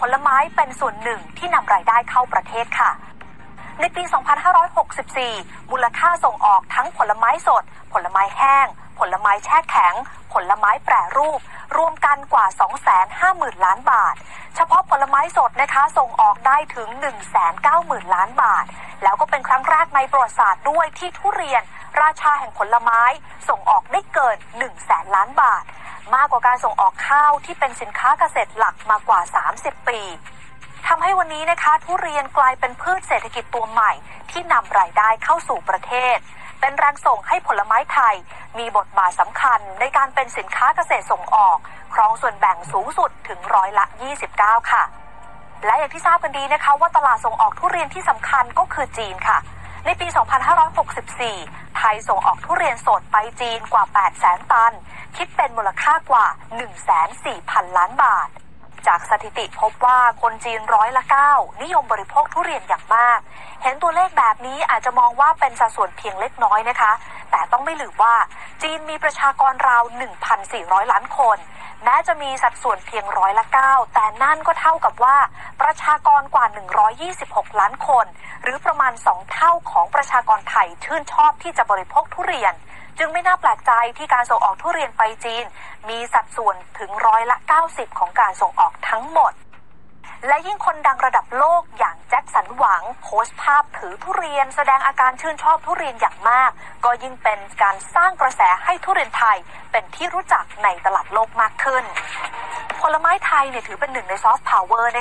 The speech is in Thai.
ผลไม้เป็นส่วนหนึ่งที่นำรายได้เข้าประเทศค่ะ ในปี 2564 มูลค่าส่งออกทั้งผลไม้สด ผลไม้แห้ง ผลไม้แช่แข็ง ผลไม้แปรรูป รวมกันกว่า 250,000 ล้านบาท เฉพาะผลไม้สดนะคะส่งออกได้ถึง 190,000 ล้านบาท แล้วก็เป็นครั้งแรกในประวัติศาสตร์ด้วยที่ทุเรียน ราชาแห่งผลไม้ส่งออกได้เกิน1แสนล้านบาท มากกว่าการส่งออกข้าวที่เป็นสินค้าเกษตรหลักมากว่า 30 ปีทำให้วันนี้นะคะทุเรียนกลายเป็นพืชเศรษฐกิจตัวใหม่ ที่นำรายได้เข้าสู่ประเทศ เป็นแรงส่งให้ผลไม้ไทย มีบทบาทสำคัญในการเป็นสินค้าเกษตรส่งออก ครองส่วนแบ่งสูงสุดถึงร้อยละ 29 ค่ะ และอย่างที่ทราบกันดีนะคะ ว่าตลาดส่งออกทุเรียนที่สำคัญก็คือจีนค่ะ ในปี 2564 ไทยส่งออกทุเรียนสดไปจีนกว่า8แสนตัน คิดเป็นมูลค่ากว่า 1,400 ล้านบาท จากสถิติพบว่าคนจีนร้อยละ 9 นิยมบริโภคทุเรียนอย่างมาก เห็นตัวเลขแบบนี้อาจจะมองว่าเป็นสัดส่วนเพียงเล็กน้อยนะคะ แต่ต้องไม่ลืมว่าจีนมีประชากรราว 1,400 ล้านคนแม้จะมีสัดส่วนเพียงร้อยละ 9 แต่นั่นก็เท่ากับว่าประชากรกว่า 126 ล้านคน หรือประมาณ 2 เท่าของประชากรไทยชื่นชอบที่จะบริโภคทุเรียน จึงไม่น่าแปลกใจที่การส่งออกทุเรียนไปจีน มีสัดส่วนถึงร้อยละ 90 ของการส่งออกทั้งหมด และยิ่งคนดังระดับโลกอย่างแจ็คสันหวัง โพสต์ภาพถือทุเรียนแสดงอาการชื่นชอบทุเรียนอย่างมาก ก็ยิ่งเป็นการสร้างกระแสให้ทุเรียนไทย เป็นที่รู้จักในตลาดโลกมากขึ้น ผลไม้ไทยเนี่ยถือเป็นหนึ่งในซอฟต์พาวเวอร์